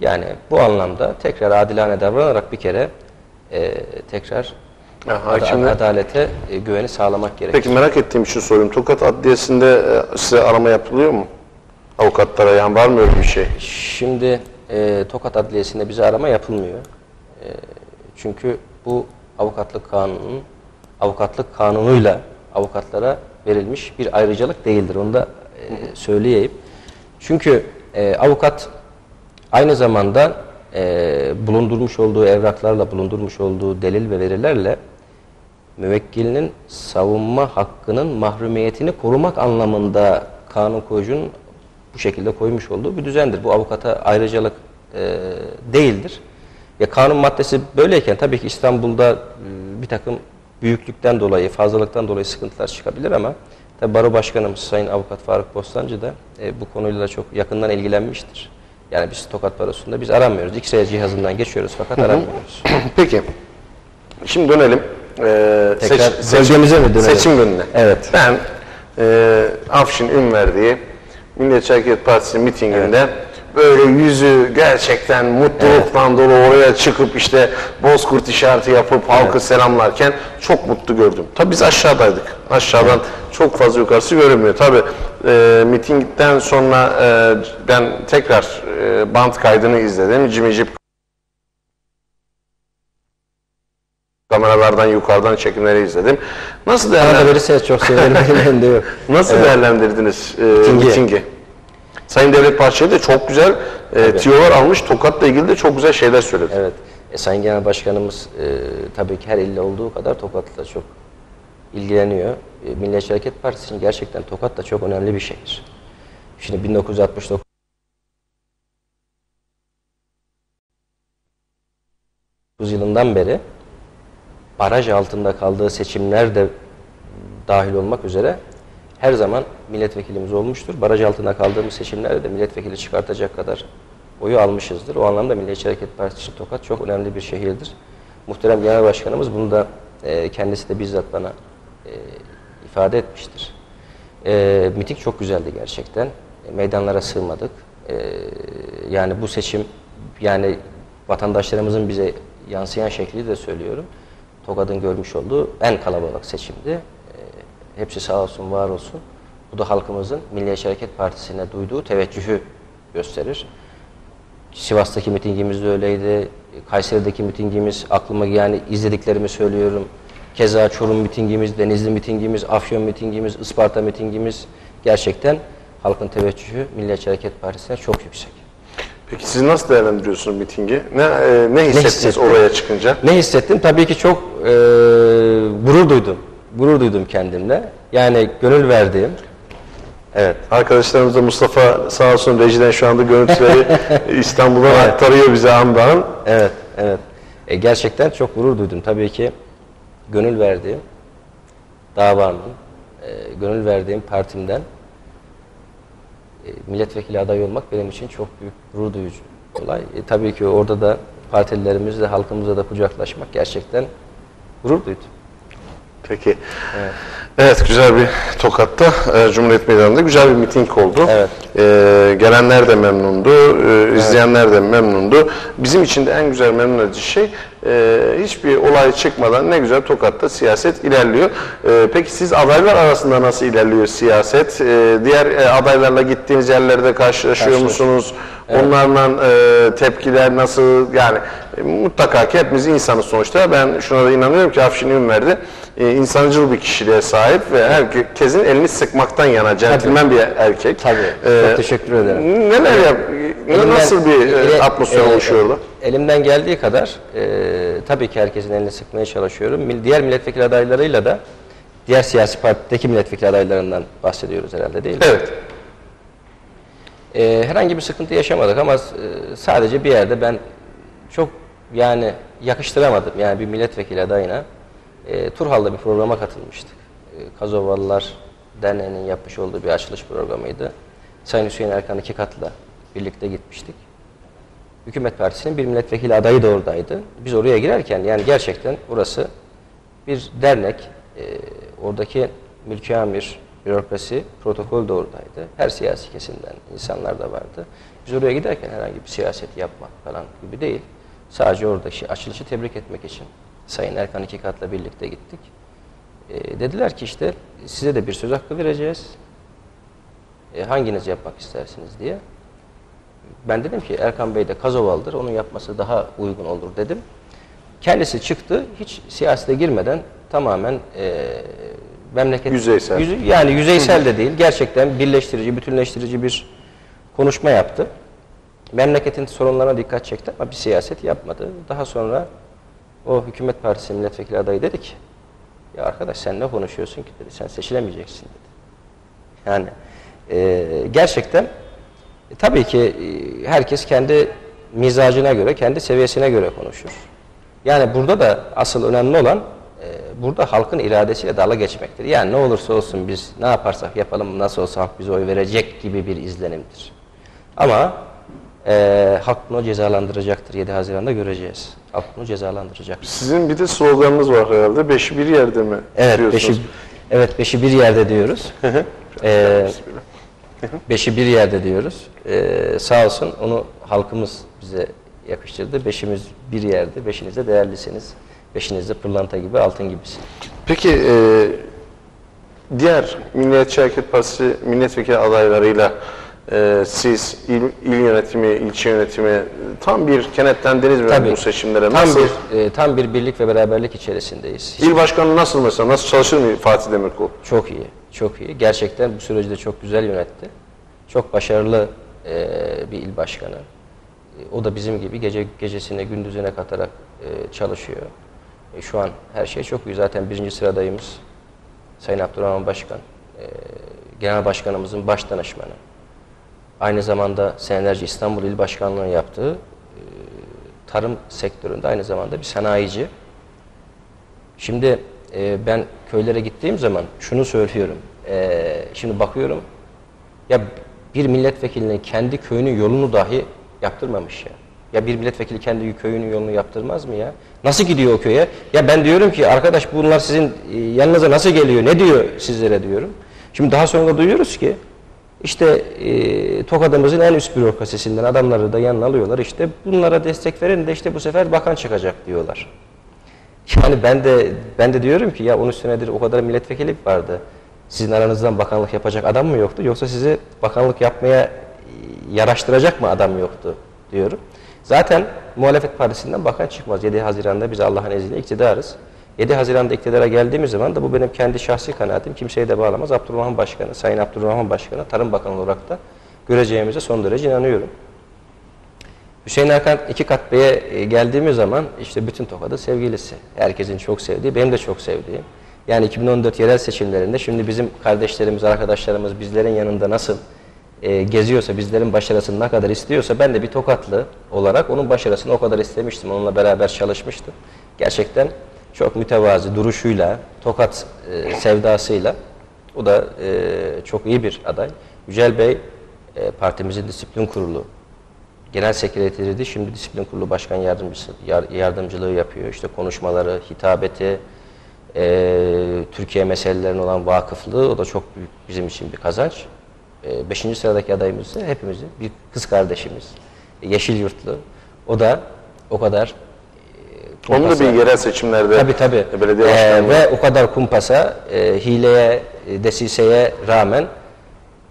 Yani bu anlamda tekrar adilane davranarak bir kere e, tekrar Ya, hakimler- adalete e, güveni sağlamak gerekiyor. Peki merak ettiğim için sorayım. Tokat Adliyesi'nde e, size arama yapılıyor mu? Avukatlara yani var mı öyle bir şey? Şimdi e, Tokat Adliyesi'nde bize arama yapılmıyor. E, çünkü bu avukatlık kanunun avukatlık kanunuyla avukatlara verilmiş bir ayrıcalık değildir. Onu da e, söyleyeyim. Çünkü e, avukat aynı zamanda e, bulundurmuş olduğu evraklarla, bulundurmuş olduğu delil ve verilerle müvekkilinin savunma hakkının mahrumiyetini korumak anlamında kanun koyucunun bu şekilde koymuş olduğu bir düzendir. Bu avukata ayrıcalık e, değildir. Ya kanun maddesi böyleyken tabii ki İstanbul'da e, bir takım büyüklükten dolayı, fazlalıktan dolayı sıkıntılar çıkabilir ama tabii Baro Başkanımız Sayın Avukat Faruk Bostancı da e, bu konuyla da çok yakından ilgilenmiştir. Yani biz Tokat Barosu'nda biz aramıyoruz. X-ray cihazından geçiyoruz fakat aramıyoruz. Peki. Şimdi dönelim. Ee, Tekrar bölgemize mi dönelim? Seçim gününe. Evet. Ben e, Afşin Ünverdiği Milliyetçi Hareket Partisi mitinginde böyle yüzü gerçekten mutluluktan dolu oraya çıkıp işte bozkurt işareti yapıp halkı selamlarken çok mutlu gördüm. Tabii biz aşağıdaydık. Aşağıdan çok fazla yukarısı görünmüyor. Tabii e, mitingden sonra e, ben tekrar e, bant kaydını izledim. Jimmy Jeep kameralardan yukarıdan çekimleri izledim. Nasıl Bana değerlendirdiniz? verirse çok yok. Nasıl değerlendirdiniz e, Mitingi. mitingi? Sayın Devlet Bahçeli de çok güzel e, tiyolar almış. Tokat'la ilgili de çok güzel şeyler söyledi. Evet. E, Sayın Genel Başkanımız e, tabii ki her ilde olduğu kadar Tokat'la çok ilgileniyor. E, Milliyetçi Hareket Partisi için gerçekten Tokat da çok önemli bir şehir. Şimdi 1969 yılından beri baraj altında kaldığı seçimler de dahil olmak üzere her zaman milletvekilimiz olmuştur. Baraj altında kaldığımız seçimlerde de milletvekili çıkartacak kadar oyu almışızdır. O anlamda Milliyetçi Hareket Partisi için Tokat çok önemli bir şehirdir. Muhterem Genel Başkanımız bunu da e, kendisi de bizzat bana e, ifade etmiştir. E, miting çok güzeldi gerçekten. E, meydanlara sığmadık. E, yani bu seçim yani vatandaşlarımızın bize yansıyan şekli de söylüyorum. Tokat'ın görmüş olduğu en kalabalık seçimdi. E, hepsi sağ olsun, var olsun. Bu da halkımızın Milliyetçi Hareket Partisi'ne duyduğu teveccühü gösterir. Sivas'taki mitingimiz de öyleydi. Kayseri'deki mitingimiz aklıma yani izlediklerimi söylüyorum. Keza Çorum mitingimiz, Denizli mitingimiz, Afyon mitingimiz, Isparta mitingimiz gerçekten halkın teveccühü Milliyetçi Hareket Partisi'ne çok yüksek. Peki siz nasıl değerlendiriyorsunuz mitingi? Ne, e, ne hissettiniz hissettim? oraya çıkınca? Ne hissettim? Tabii ki çok e, gurur duydum. Gurur duydum kendimle. Yani gönül verdiğim. Evet. Arkadaşlarımız da Mustafa sağ olsun rejiden şu anda görüntüleri İstanbul'dan aktarıyor bize andan. Evet, evet. E, gerçekten çok gurur duydum. Tabii ki gönül verdiğim davanın, e, gönül verdiğim partimden milletvekili adayı olmak benim için çok büyük gurur duyucu olay. E, tabii ki orada da partililerimizle, halkımızla da kucaklaşmak gerçekten gurur duydum. Peki. Evet. güzel bir Tokat'ta e, Cumhuriyet Meydanı'nda güzel bir miting oldu. Evet. E, gelenler de memnundu, e, izleyenler de memnundu. Bizim için de en güzel memnun edici şey e, hiçbir olay çıkmadan ne güzel Tokat'ta siyaset ilerliyor. E, peki siz adaylar arasında nasıl ilerliyor siyaset? E, diğer e, adaylarla gittiğiniz yerlerde karşılaşıyor Karşılaş- musunuz? Onlarla e, tepkiler nasıl? Yani e, mutlaka ki hepimiz insanız sonuçta. Ben şuna da inanıyorum ki Afşin Ünver'de e, insancıl bir kişiliğe sahip ve herkesin elini sıkmaktan yana centilmen bir erkek. Tabii. E, Çok teşekkür ederim. Neler yap? Elimden- nasıl bir e, ele- atmosfer e, oluşuyordu? Elimden geldiği kadar e, tabii ki herkesin elini sıkmaya çalışıyorum. Diğer milletvekili adaylarıyla da diğer siyasi partideki milletvekili adaylarından bahsediyoruz herhalde değil mi? Evet. E, herhangi bir sıkıntı yaşamadık ama e, sadece bir yerde ben çok yani yakıştıramadım. Yani bir milletvekili adayına e, Turhal'da bir programa katılmıştık. E, Kazovalılar Derneği'nin yapmış olduğu bir açılış programıydı. Sayın Hüseyin Erkan iki katla birlikte gitmiştik. Hükümet Partisi'nin bir milletvekili adayı da oradaydı. Biz oraya girerken yani gerçekten burası bir dernek. E, oradaki mülki amir, bürokrasi, protokol de oradaydı. Her siyasi kesimden insanlar da vardı. Biz oraya giderken herhangi bir siyaset yapmak falan gibi değil. Sadece oradaki açılışı tebrik etmek için Sayın Erkan iki katla birlikte gittik. E, dediler ki işte size de bir söz hakkı vereceğiz. E, hanginiz yapmak istersiniz diye. Ben dedim ki Erkan Bey de Kazovalı'dır, onun yapması daha uygun olur dedim. Kendisi çıktı, hiç siyasete girmeden tamamen e, memleket... Yüzeysel. Yüzü- yani yüzeysel de değil, gerçekten birleştirici, bütünleştirici bir konuşma yaptı. Memleketin sorunlarına dikkat çekti ama bir siyaset yapmadı. Daha sonra o hükümet partisi milletvekili adayı dedi ki, ya arkadaş sen ne konuşuyorsun ki dedi, sen seçilemeyeceksin dedi. Yani e, gerçekten e, tabii ki e, herkes kendi mizacına göre, kendi seviyesine göre konuşur. Yani burada da asıl önemli olan e, burada halkın iradesiyle dalga geçmektir. Yani ne olursa olsun biz ne yaparsak yapalım nasıl olsa halk bize oy verecek gibi bir izlenimdir. Ama e, halk bunu cezalandıracaktır. 7 Haziran'da göreceğiz. Halk bunu cezalandıracaktır. Sizin bir de sloganınız var herhalde. Beşi bir yerde mi Evet, diyorsunuz? beşi, evet beşi bir yerde diyoruz. Ee, beşi bir yerde diyoruz. Ee, sağ olsun onu halkımız bize yakıştırdı. Beşimiz bir yerde, beşiniz de değerlisiniz. Beşiniz de pırlanta gibi, altın gibisiniz. Peki e, diğer Milliyetçi Hareket Partisi milletvekili adaylarıyla e, siz il, il yönetimi, ilçe yönetimi tam bir kenetlendiniz mi Tabii. bu seçimlere? Tam Nasıl? bir, e, tam bir birlik ve beraberlik içerisindeyiz. İl başkanı nasıl mesela? Nasıl çalışır mı Fatih Demirkol? Çok iyi, çok iyi. Gerçekten bu süreci de çok güzel yönetti. Çok başarılı e, bir il başkanı. E, o da bizim gibi gece gecesine gündüzüne katarak e, çalışıyor. E, şu an her şey çok iyi. Zaten birinci sıradayımız Sayın Abdurrahman Başkan. E, Genel Başkanımızın baş danışmanı. Aynı zamanda senelerce İstanbul İl Başkanlığı yaptığı e, tarım sektöründe aynı zamanda bir sanayici. Şimdi e, ben köylere gittiğim zaman şunu söylüyorum. E, şimdi bakıyorum ya bir milletvekilinin kendi köyünün yolunu dahi Yaptırmamış ya. Ya bir milletvekili kendi köyünün yolunu yaptırmaz mı ya? Nasıl gidiyor o köye? Ya ben diyorum ki arkadaş bunlar sizin yanınıza nasıl geliyor? Ne diyor sizlere diyorum. Şimdi daha sonra duyuyoruz ki işte e, Tokat'ımızın en üst bürokrasisinden adamları da yanına alıyorlar. İşte bunlara destek verin de işte bu sefer bakan çıkacak diyorlar. Yani ben de ben de diyorum ki ya 13 senedir o kadar milletvekili vardı. Sizin aranızdan bakanlık yapacak adam mı yoktu yoksa sizi bakanlık yapmaya e, yaraştıracak mı adam yoktu diyorum. Zaten muhalefet partisinden bakan çıkmaz. 7 Haziran'da biz Allah'ın izniyle iktidarız. 7 Haziran'da iktidara geldiğimiz zaman da bu benim kendi şahsi kanaatim. Kimseye de bağlamaz. Abdurrahman Başkanı, Sayın Abdurrahman Başkanı Tarım Bakanı olarak da göreceğimize son derece inanıyorum. Hüseyin Erkan iki kat beye e, geldiğimiz zaman işte bütün Tokat'ın sevgilisi. Herkesin çok sevdiği, benim de çok sevdiğim. Yani 2014 yerel seçimlerinde şimdi bizim kardeşlerimiz, arkadaşlarımız bizlerin yanında nasıl e, geziyorsa, bizlerin başarısını ne kadar istiyorsa ben de bir Tokatlı olarak onun başarısını o kadar istemiştim. Onunla beraber çalışmıştım. Gerçekten çok mütevazi duruşuyla, Tokat e, sevdasıyla o da e, çok iyi bir aday. Yücel Bey e, partimizin disiplin kurulu genel sekreteriydi. Şimdi disiplin kurulu başkan yardımcısı yar- yardımcılığı yapıyor. İşte konuşmaları, hitabeti, e, Türkiye meselelerine olan vakıflığı o da çok büyük bizim için bir kazanç. E, beşinci sıradaki adayımız ise hepimizin bir kız kardeşimiz. Yeşil Yurtlu. O da o kadar e, Onu da bir yerel seçimlerde Tabii tabii. belediye Ee, başkanlığı. ve o kadar kumpasa, e, hileye, e, desiseye rağmen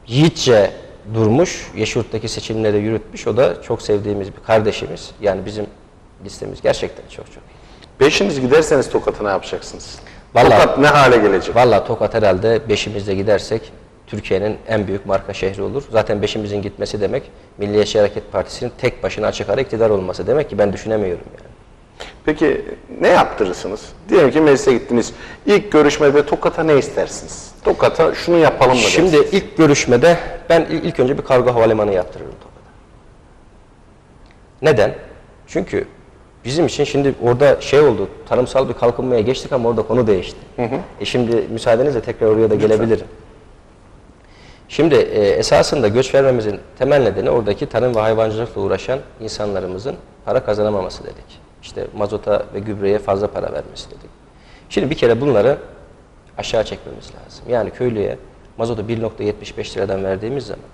yiğitçe durmuş, Yeşilurt'taki seçimleri yürütmüş. O da çok sevdiğimiz bir kardeşimiz. Yani bizim listemiz gerçekten çok çok iyi. Beşiniz giderseniz Tokat'a ne yapacaksınız? Vallahi- Tokat ne hale gelecek? Vallahi Tokat herhalde beşimizde gidersek Türkiye'nin en büyük marka şehri olur. Zaten beşimizin gitmesi demek Milliyetçi Hareket Partisi'nin tek başına açık ara iktidar olması demek ki ben düşünemiyorum yani. Peki ne yaptırırsınız? Diyelim ki meclise gittiniz. İlk görüşmede Tokat'a ne istersiniz? Tokat'a şunu yapalım mı Şimdi dersiniz? ilk görüşmede ben il- ilk önce bir kargo havalimanı yaptırırım Tokat'a. Neden? Çünkü bizim için şimdi orada şey oldu, tarımsal bir kalkınmaya geçtik ama orada konu değişti. E şimdi müsaadenizle tekrar oraya da gelebilirim. Şimdi e, esasında göç vermemizin temel nedeni oradaki tarım ve hayvancılıkla uğraşan insanlarımızın para kazanamaması dedik. İşte mazota ve gübreye fazla para vermesi dedik. Şimdi bir kere bunları aşağı çekmemiz lazım. Yani köylüye mazotu 1.75 liradan verdiğimiz zaman,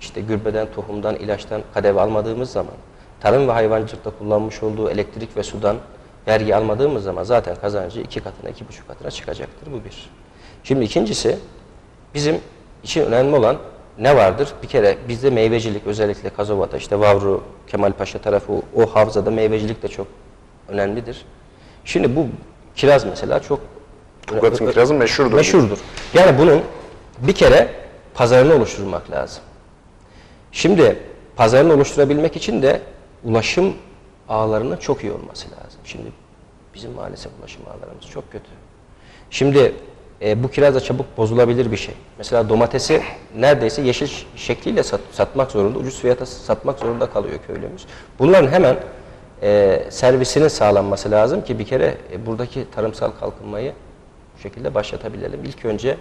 işte gübreden, tohumdan, ilaçtan kadeve almadığımız zaman, tarım ve hayvancılıkta kullanmış olduğu elektrik ve sudan vergi almadığımız zaman zaten kazancı iki katına, iki buçuk katına çıkacaktır. Bu bir. Şimdi ikincisi, bizim için önemli olan ne vardır? Bir kere bizde meyvecilik özellikle Kazova'da işte Vavru, Kemalpaşa tarafı o havzada meyvecilik de çok önemlidir. Şimdi bu kiraz mesela çok Tokat'ın kirazı meşhurdur. meşhurdur. Yani bunun bir kere pazarını oluşturmak lazım. Şimdi pazarını oluşturabilmek için de ulaşım ağlarının çok iyi olması lazım. Şimdi bizim maalesef ulaşım ağlarımız çok kötü. Şimdi e, bu kiraz da çabuk bozulabilir bir şey. Mesela domatesi neredeyse yeşil şekliyle sat- satmak zorunda, ucuz fiyata satmak zorunda kalıyor köylümüz. Bunların hemen e, servisinin sağlanması lazım ki bir kere e, buradaki tarımsal kalkınmayı bu şekilde başlatabilelim. İlk önce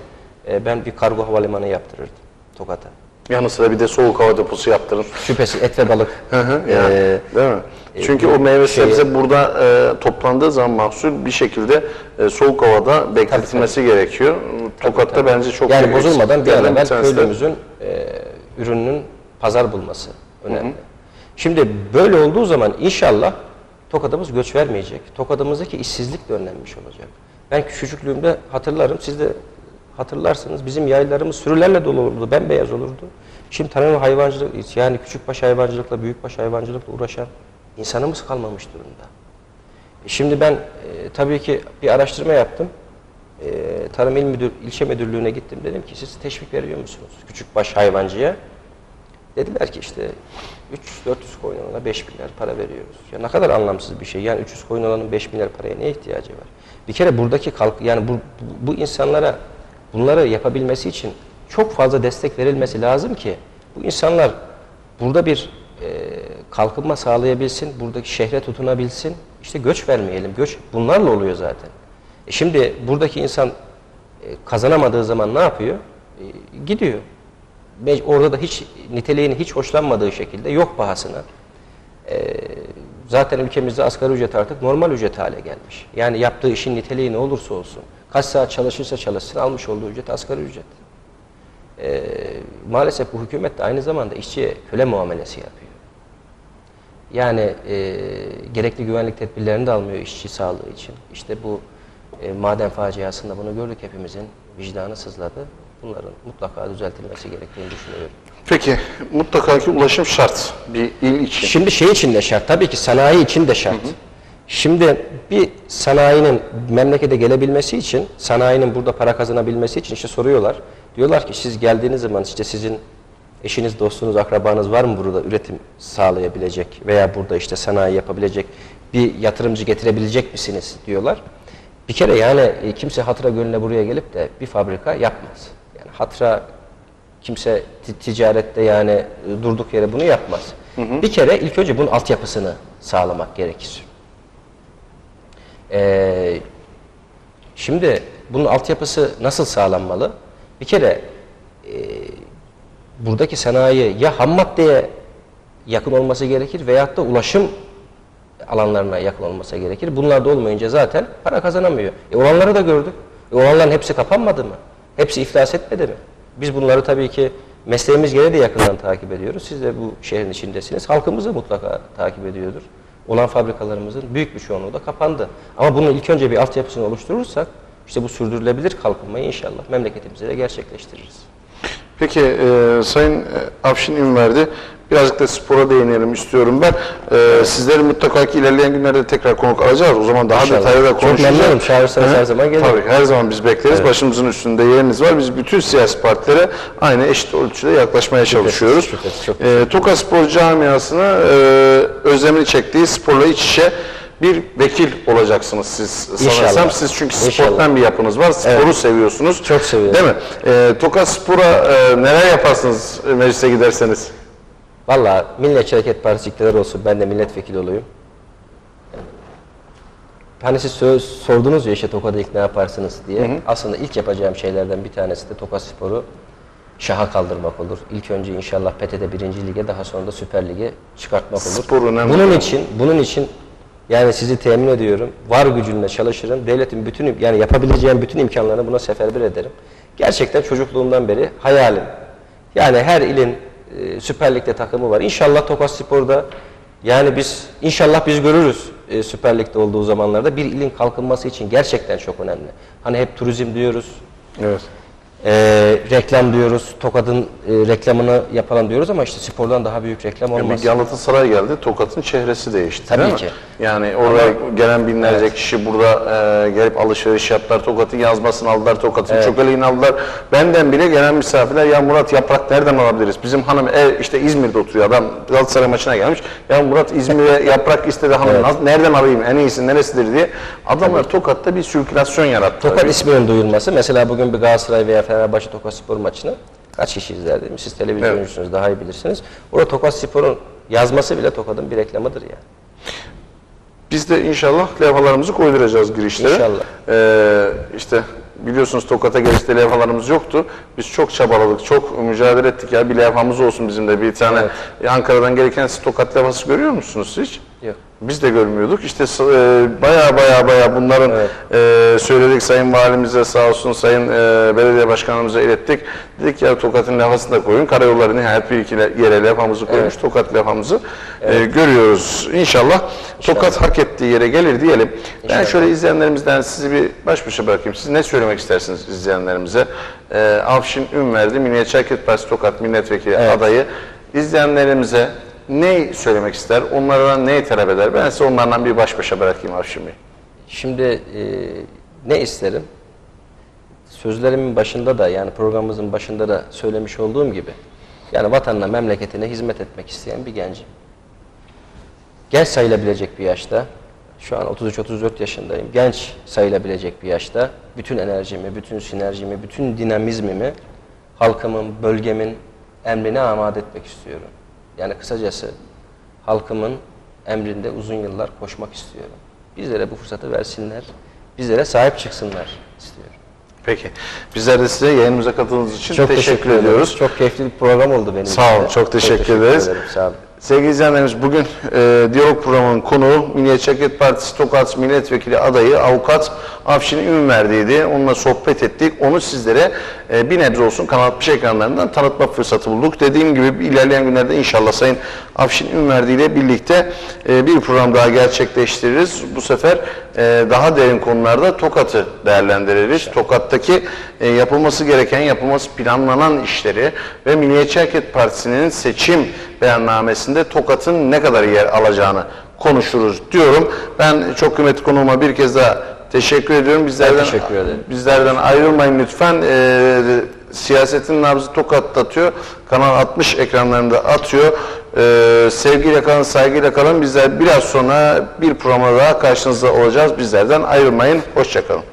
e, ben bir kargo havalimanı yaptırırdım Tokat'a. Yanı sıra bir de soğuk hava deposu yaptırın. Şüphesiz et ve balık. Hı hı, yani, Ee, değil mi? Çünkü o meyve sebze burada e, toplandığı zaman mahsul bir şekilde e, soğuk havada bekletilmesi gerekiyor. Tokat'ta bence çok yani büyük bozulmadan bir an evvel köylümüzün e, ürününün pazar bulması önemli. Şimdi böyle olduğu zaman inşallah Tokat'ımız göç vermeyecek. Tokat'ımızdaki işsizlik de önlenmiş olacak. Ben küçüklüğümde hatırlarım, siz de hatırlarsınız bizim yaylarımız sürülerle dolu olurdu, bembeyaz olurdu. Şimdi tarım ve hayvancılık, yani küçükbaş hayvancılıkla, büyükbaş hayvancılıkla uğraşan insanımız kalmamış durumda. E Şimdi ben e, tabii ki bir araştırma yaptım. E, Tarım İl Müdür, İlçe Müdürlüğü'ne gittim. Dedim ki siz teşvik veriyor musunuz küçükbaş hayvancıya? Dediler ki işte 300-400 koyun olana 5 milyar para veriyoruz. Ya ne kadar anlamsız bir şey. Yani 300 koyun olanın 5 milyar paraya ne ihtiyacı var? Bir kere buradaki kalk yani bu, bu insanlara bunları yapabilmesi için çok fazla destek verilmesi lazım ki bu insanlar burada bir e, kalkınma sağlayabilsin, buradaki şehre tutunabilsin. İşte göç vermeyelim. Göç bunlarla oluyor zaten. E şimdi buradaki insan e, kazanamadığı zaman ne yapıyor? E, gidiyor. Orada da hiç niteliğini hiç hoşlanmadığı şekilde yok pahasına Ee, zaten ülkemizde asgari ücret artık normal ücret hale gelmiş. Yani yaptığı işin niteliği ne olursa olsun, kaç saat çalışırsa çalışsın almış olduğu ücret asgari ücret. Ee, maalesef bu hükümet de aynı zamanda işçiye köle muamelesi yapıyor. Yani e, gerekli güvenlik tedbirlerini de almıyor işçi sağlığı için. İşte bu e, maden faciasında bunu gördük hepimizin vicdanı sızladı. Bunların mutlaka düzeltilmesi gerektiğini düşünüyorum. Peki mutlaka ki ulaşım şart bir il için. Şimdi şey için de şart, tabii ki sanayi için de şart. Şimdi bir sanayinin memlekete gelebilmesi için, sanayinin burada para kazanabilmesi için işte soruyorlar. Diyorlar ki siz geldiğiniz zaman işte sizin eşiniz, dostunuz, akrabanız var mı burada üretim sağlayabilecek veya burada işte sanayi yapabilecek bir yatırımcı getirebilecek misiniz diyorlar. Bir kere yani e, kimse hatıra gönlüne buraya gelip de bir fabrika yapmaz. Hatıra kimse ti- ticarette yani e, durduk yere bunu yapmaz. Bir kere ilk önce bunun altyapısını sağlamak gerekir. Ee, şimdi bunun altyapısı nasıl sağlanmalı? Bir kere e, buradaki sanayi ya ham maddeye yakın olması gerekir veyahut da ulaşım alanlarına yakın olması gerekir. Bunlar da olmayınca zaten para kazanamıyor. E olanları da gördük. E olanların hepsi kapanmadı mı? Hepsi iflas etmedi mi? Biz bunları tabii ki mesleğimiz gereği de yakından takip ediyoruz. Siz de bu şehrin içindesiniz. Halkımız da mutlaka takip ediyordur. Olan fabrikalarımızın büyük bir çoğunluğu da kapandı. Ama bunun ilk önce bir altyapısını oluşturursak işte bu sürdürülebilir kalkınmayı inşallah memleketimizde de gerçekleştiririz. Peki e, Sayın Afşin Ünverdi birazcık da spora değinelim istiyorum ben. E, sizleri mutlaka ki ilerleyen günlerde tekrar konuk alacağız. O zaman daha İnşallah. detaylı da Çok konuşacağız. memnunum. Çağırırsanız her zaman gelirim. Tabii her zaman biz bekleriz. Başımızın üstünde yeriniz var. Biz bütün siyasi partilere aynı eşit ölçüde yaklaşmaya çalışıyoruz. şüphesiz, çok E, Toka Spor camiasını e, özlemini çektiği sporla iç içe bir vekil olacaksınız siz sanırsam. İnşallah. Siz çünkü İnşallah. sporttan bir yapınız var. Sporu seviyorsunuz. Çok seviyorum. Değil mi? E, Toka Spor'a e, neler yaparsınız meclise giderseniz? Valla Milliyetçi Hareket Partisi iktidar olsun ben de milletvekili olayım. Hani siz söz, sordunuz ya işte Toka'da ilk ne yaparsınız diye. Aslında ilk yapacağım şeylerden bir tanesi de Toka Spor'u şaha kaldırmak olur. İlk önce inşallah PTT 1. Lige daha sonra da Süper Lig'e çıkartmak olur. Spor önemli. Bunun için bunun için yani sizi temin ediyorum. Var gücümle çalışırım. Devletin bütün yani yapabileceğim bütün imkanlarını buna seferber ederim. Gerçekten çocukluğumdan beri hayalim. Yani her ilin e, Süper Lig'de takımı var. İnşallah Tokat Spor'da yani biz inşallah biz görürüz e, Süper Lig'de olduğu zamanlarda bir ilin kalkınması için gerçekten çok önemli. Hani hep turizm diyoruz. Evet. E, reklam diyoruz. Tokat'ın e, reklamını yapalım diyoruz ama işte spordan daha büyük reklam olmaz. Bir Galatasaray geldi, Tokat'ın çehresi değişti Tabii değil ki. mi? Yani oraya gelen binlerce kişi burada e, gelip alışveriş yaptılar, Tokat'ın yazmasını aldılar, Tokat'ın çökeleğini aldılar. Benden bile gelen misafirler, ya Murat yaprak nereden alabiliriz? Bizim hanım ev işte İzmir'de oturuyor, adam Galatasaray maçına gelmiş. Ya Murat İzmir'e yaprak istedi hanım, "Naz- nereden alayım, en iyisi neresidir diye. Adamlar Tokat'ta bir sirkülasyon yarattılar. Tokat isminin duyulması. Mesela bugün bir Galatasaray veya Fenerbahçe Tokat Spor maçını kaç kişi izler değil mi? Siz televizyoncusunuz daha iyi bilirsiniz. Orada Tokat Spor'un yazması bile Tokat'ın bir reklamıdır yani. Biz de inşallah levhalarımızı koyduracağız girişlere. İnşallah. Ee, işte biliyorsunuz Tokat'a gelişte levhalarımız yoktu. Biz çok çabaladık, çok mücadele ettik ya bir levhamız olsun bizim de bir tane. Ankara'dan gelirken siz Tokat levhası görüyor musunuz hiç? Yok. Biz de görmüyorduk. İşte e, baya baya baya bunların e, söyledik Sayın Valimize sağ olsun Sayın e, Belediye Başkanımıza ilettik. Dedik ya Tokat'ın levhasını da koyun. Karayolları nihayet bir iki yere levhamızı koymuş. Tokat levhamızı e, görüyoruz. İnşallah, Tokat hak ettiği yere gelir diyelim. Ben şöyle izleyenlerimizden sizi bir baş başa bırakayım. Siz ne söylemek istersiniz izleyenlerimize? E, Avşin Ünverdi, Milliyetçi Hareket Partisi Tokat Milletvekili adayı. İzleyenlerimize ne söylemek ister? Onlardan neyi talep eder? Ben size onlardan bir baş başa bırakayım Avşin Bey. Şimdi e, ne isterim? Sözlerimin başında da yani programımızın başında da söylemiş olduğum gibi yani vatanına, memleketine hizmet etmek isteyen bir gencim. Genç sayılabilecek bir yaşta, şu an 33-34 yaşındayım. Genç sayılabilecek bir yaşta bütün enerjimi, bütün sinerjimi, bütün dinamizmimi halkımın, bölgemin emrine amade etmek istiyorum. Yani kısacası halkımın emrinde uzun yıllar koşmak istiyorum. Bizlere bu fırsatı versinler, bizlere sahip çıksınlar istiyorum. Peki. Bizler de size yayınımıza katıldığınız için Çok teşekkür, ederim. ediyoruz. Çok keyifli bir program oldu benim Sağ olun, için de. çok teşekkür ederiz. ederim, sağ olun. Sevgili izleyenlerimiz bugün e, diyalog programının konuğu Milliyetçi Hareket Partisi Tokat Milletvekili adayı avukat Afşin Ünverdi'ydi. Onunla sohbet ettik. Onu sizlere e, bir nebze olsun Kanal 60 ekranlarından tanıtma fırsatı bulduk. Dediğim gibi ilerleyen günlerde inşallah Sayın Afşin Ünverdi ile birlikte e, bir program daha gerçekleştiririz. Bu sefer e, daha derin konularda Tokat'ı değerlendiririz. Tokat'taki e, yapılması gereken, yapılması planlanan işleri ve Milliyetçi Hareket Partisi'nin seçim beyannamesinde Tokat'ın ne kadar yer alacağını konuşuruz diyorum. Ben çok kıymetli konuğuma bir kez daha teşekkür ediyorum. Bizlerden, teşekkür ederim. Bizlerden ayrılmayın lütfen. Ee, siyasetin nabzı Tokat'ta atıyor. Kanal 60 ekranlarında atıyor. Ee, sevgiyle kalın, saygıyla kalın. Bizler biraz sonra bir programa daha karşınızda olacağız. Bizlerden ayrılmayın. Hoşçakalın.